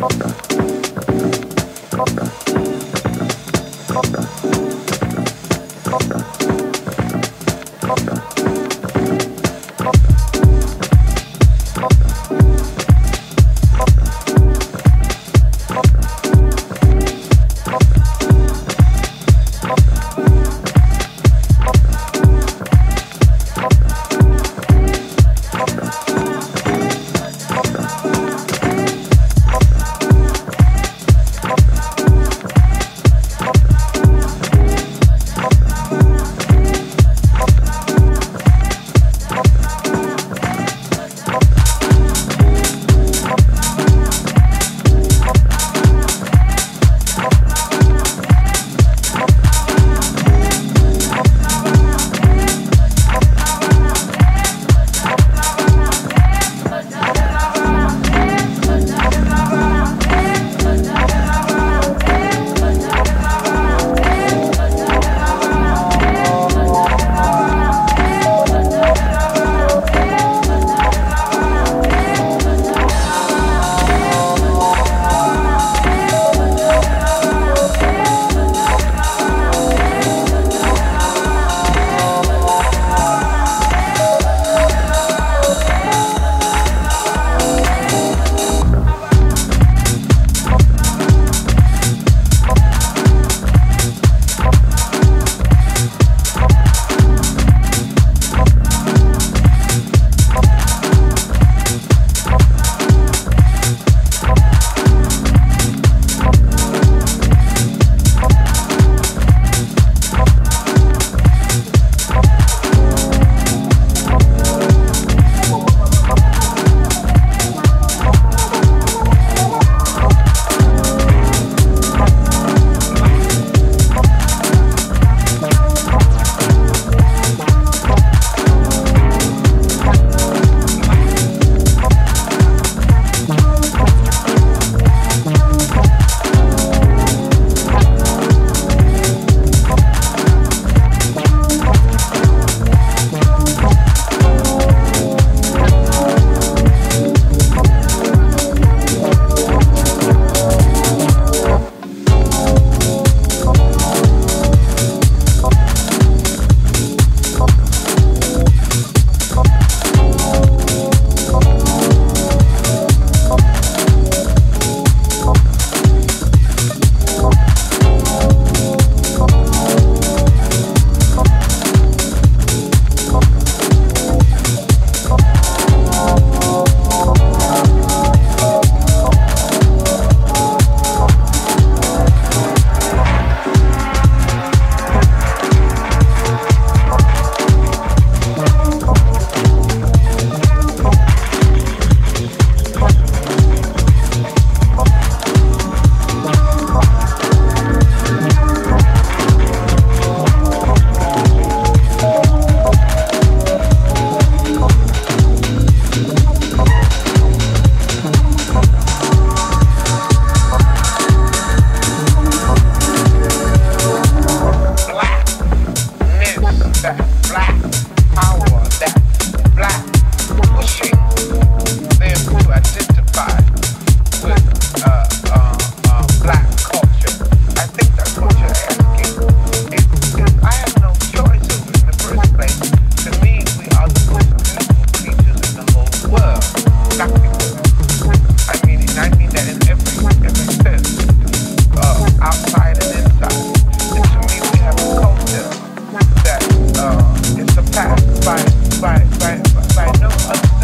Thank uh, it's surpassed by by by by, by no other.